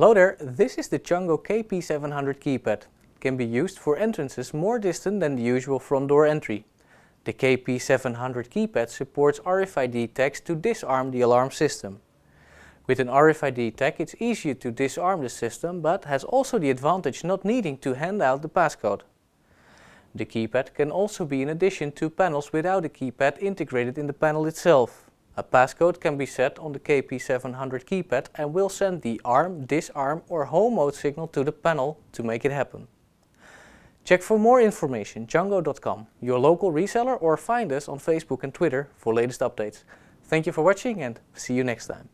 Hello there, this is the Chuango KP700 keypad. Can be used for entrances more distant than the usual front door entry. The KP700 keypad supports RFID tags to disarm the alarm system. With an RFID tag it's easier to disarm the system but has also the advantage not needing to hand out the passcode. The keypad can also be in addition to panels without a keypad integrated in the panel itself. A passcode can be set on the KP700 keypad and will send the arm, disarm or home mode signal to the panel to make it happen. Check for more information chuango.com, your local reseller or find us on Facebook and Twitter for latest updates. Thank you for watching and see you next time.